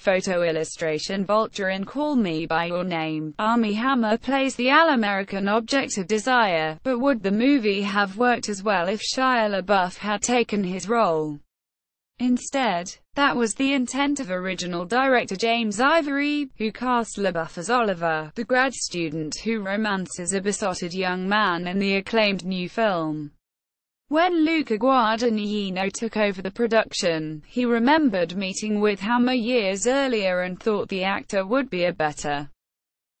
Photo illustration Vulture in Call Me By Your Name. Armie Hammer plays the all-American object of desire, but would the movie have worked as well if Shia LaBeouf had taken his role? Instead, that was the intent of original director James Ivory, who cast LaBeouf as Oliver, the grad student who romances a besotted young man in the acclaimed new film. When Luca Guadagnino took over the production, he remembered meeting with Hammer years earlier and thought the actor would be a better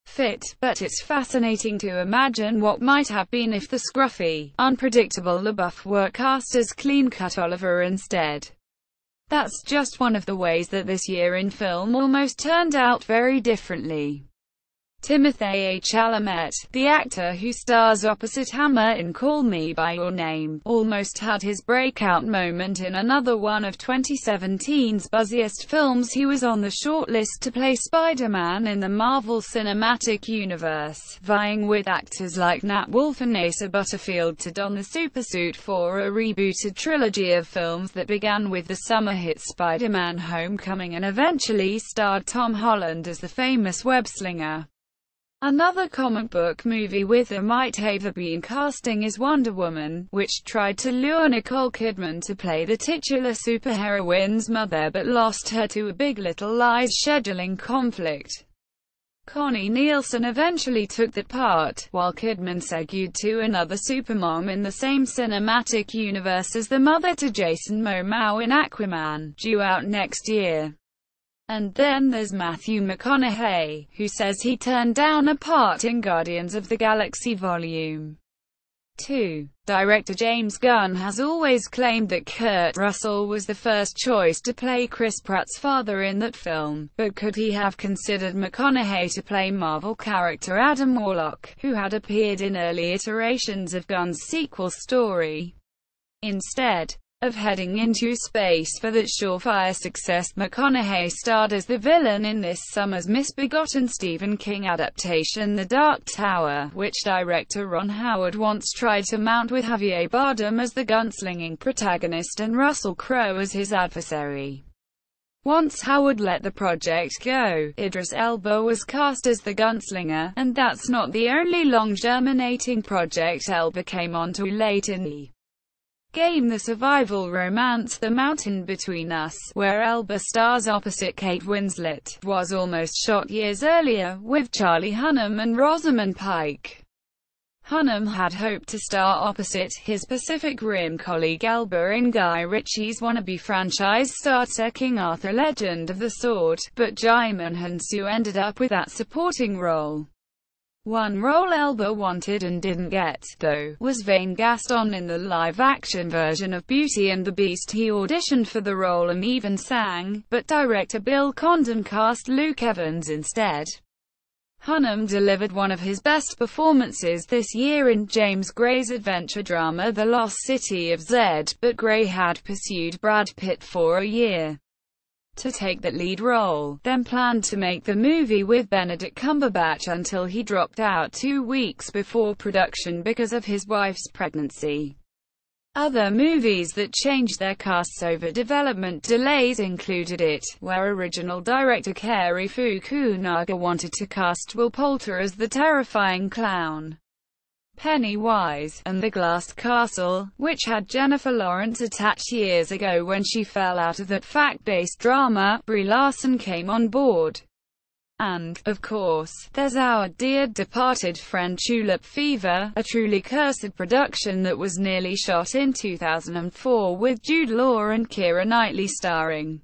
fit, but it's fascinating to imagine what might have been if the scruffy, unpredictable LaBeouf were cast as clean-cut Oliver instead. That's just one of the ways that this year in film almost turned out very differently. Timothée Chalamet, the actor who stars opposite Hammer in Call Me By Your Name, almost had his breakout moment in another one of 2017's buzziest films he was on the shortlist to play Spider-Man in the Marvel Cinematic Universe, vying with actors like Nat Wolff and Asa Butterfield to don the supersuit for a rebooted trilogy of films that began with the summer hit Spider-Man Homecoming and eventually starred Tom Holland as the famous web-slinger. Another comic book movie with a might have been casting is Wonder Woman, which tried to lure Nicole Kidman to play the titular superheroine's mother but lost her to a Big Little Lies scheduling conflict. Connie Nielsen eventually took that part, while Kidman segued to another supermom in the same cinematic universe as the mother to Jason Momoa in Aquaman, due out next year. And then there's Matthew McConaughey, who says he turned down a part in Guardians of the Galaxy Volume 2. Director James Gunn has always claimed that Kurt Russell was the first choice to play Chris Pratt's father in that film, but could he have considered McConaughey to play Marvel character Adam Warlock, who had appeared in early iterations of Gunn's sequel story? Instead, of heading into space for that surefire success. McConaughey starred as the villain in this summer's misbegotten Stephen King adaptation The Dark Tower, which director Ron Howard once tried to mount with Javier Bardem as the gunslinging protagonist and Russell Crowe as his adversary. Once Howard let the project go, Idris Elba was cast as the gunslinger, and that's not the only long-germinating project Elba came onto late in the game the survival romance The Mountain Between Us, where Elba stars opposite Kate Winslet, was almost shot years earlier, with Charlie Hunnam and Rosamund Pike. Hunnam had hoped to star opposite his Pacific Rim colleague Elba in Guy Ritchie's wannabe franchise starter King Arthur Legend of the Sword, but Djimon Hounsou ended up with that supporting role. One role Elba wanted and didn't get, though, was vain Gaston in the live-action version of Beauty and the Beast. He auditioned for the role and even sang, but director Bill Condon cast Luke Evans instead. Hunnam delivered one of his best performances this year in James Gray's adventure drama The Lost City of Z, but Gray had pursued Brad Pitt for a year to take that lead role, then planned to make the movie with Benedict Cumberbatch until he dropped out two weeks before production because of his wife's pregnancy. Other movies that changed their casts over development delays included It, where original director Cary Fukunaga wanted to cast Will Poulter as the terrifying clown. Pennywise, and The Glass Castle, which had Jennifer Lawrence attached years ago when she fell out of that fact-based drama, Brie Larson came on board. And, of course, there's our dear departed friend Tulip Fever, a truly cursed production that was nearly shot in 2004 with Jude Law and Keira Knightley starring.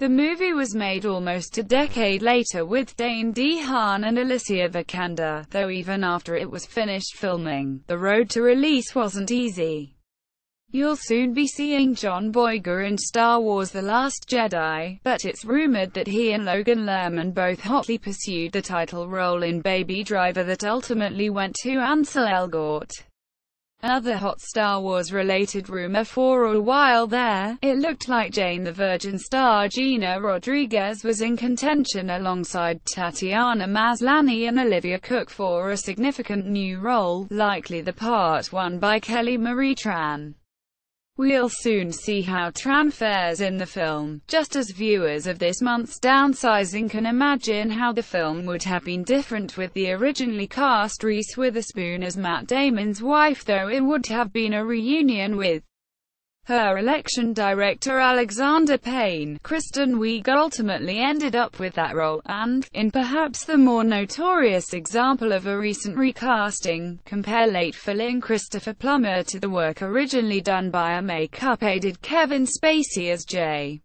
The movie was made almost a decade later with Dane DeHaan and Alicia Vikander, though even after it was finished filming, the road to release wasn't easy. You'll soon be seeing John Boyega in Star Wars The Last Jedi, but it's rumored that he and Logan Lerman both hotly pursued the title role in Baby Driver that ultimately went to Ansel Elgort. Another hot Star Wars-related rumor for a while there, it looked like Jane the Virgin star Gina Rodriguez was in contention alongside Tatiana Maslany and Olivia Cooke for a significant new role, likely the part won by Kelly Marie Tran. We'll soon see how Tran fares in the film, just as viewers of this month's Downsizing can imagine how the film would have been different with the originally cast Reese Witherspoon as Matt Damon's wife though it would have been a reunion with her election director Alexander Payne, Kristen Wiig ultimately ended up with that role, and, in perhaps the more notorious example of a recent recasting, compare late fill-in Christopher Plummer to the work originally done by a makeup-aided Kevin Spacey as J.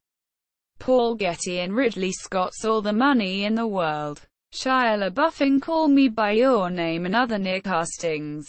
Paul Getty in Ridley Scott's All the Money in the World. Shia LaBeouf in Call Me By Your Name and other near castings.